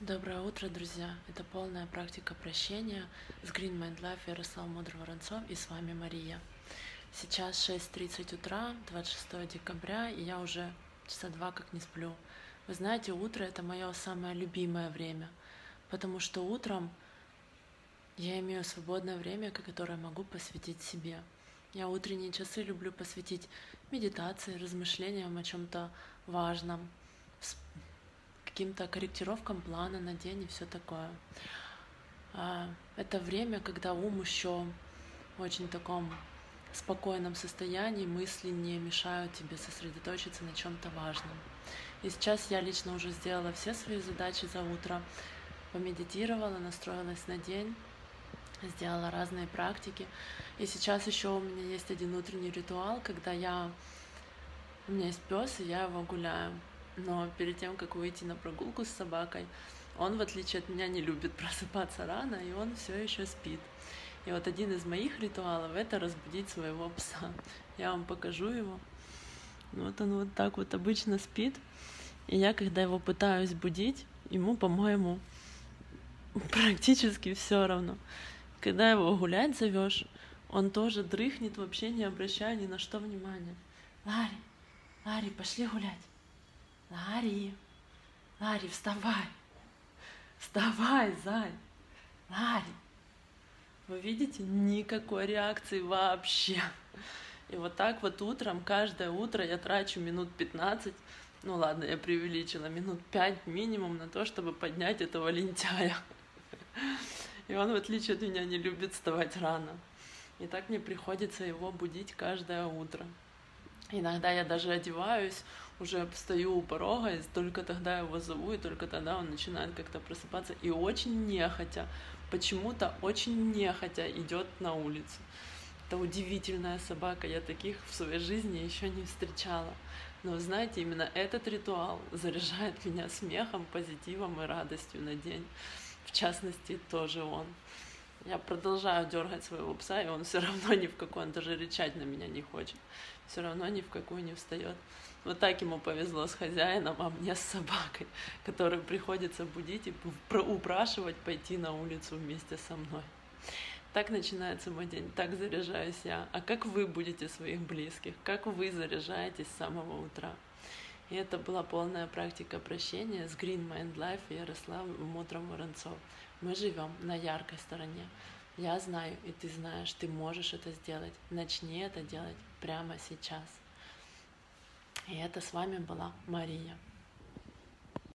Доброе утро, друзья! Это полная практика прощения с Green Mind Life Ярослав Мудр Воронцов и с вами Мария. Сейчас 6.30 утра, 26 декабря, и я уже часа два как не сплю. Вы знаете, утро — это мое самое любимое время, потому что утром я имею свободное время, которое могу посвятить себе. Я утренние часы люблю посвятить медитации, размышлениям о чем-то важном, каким-то корректировкам плана на день и все такое. А, это время, когда ум еще в очень таком спокойном состоянии, мысли не мешают тебе сосредоточиться на чем-то важном. И сейчас я лично уже сделала все свои задачи за утро, помедитировала, настроилась на день, сделала разные практики. И сейчас еще у меня есть один утренний ритуал, когда я у меня есть пес, и я его гуляю но перед тем, как выйти на прогулку с собакой, он, в отличие от меня, не любит просыпаться рано, и он все еще спит. И вот один из моих ритуалов — это разбудить своего пса. Я вам покажу его. Вот он вот так вот обычно спит. И я, когда его пытаюсь будить, ему, по-моему, практически все равно. Когда его гулять зовешь, он тоже дрыхнет, вообще не обращая ни на что внимания. Ларри, Ларри, пошли гулять. Ларри, Ларри, вставай. Вставай, зай. Ларри. Вы видите, никакой реакции вообще. И вот так вот утром, каждое утро я трачу минут 15, ну ладно, я преувеличила, минут 5 минимум на то, чтобы поднять этого лентяя. И он, в отличие от меня, не любит вставать рано. И так мне приходится его будить каждое утро. Иногда я даже одеваюсь, уже стою у порога, и только тогда его зову, и только тогда он начинает как-то просыпаться. И очень нехотя, почему-то очень нехотя идет на улицу. Это удивительная собака, я таких в своей жизни еще не встречала. Но знаете, именно этот ритуал заряжает меня смехом, позитивом и радостью на день. В частности, тоже он. Я продолжаю дергать своего пса, и он все равно ни в какой, он даже рычать на меня не хочет. Все равно ни в какую не встает. Вот так ему повезло с хозяином, а мне с собакой, которую приходится будить и упрашивать пойти на улицу вместе со мной. Так начинается мой день, так заряжаюсь я. А как вы будете своих близких? Как вы заряжаетесь с самого утра? И это была полная практика прощения с Green Mind Life и Ярославом Утром Воронцов. Мы живем на яркой стороне. Я знаю, и ты знаешь, ты можешь это сделать. Начни это делать прямо сейчас. И это с вами была Мария.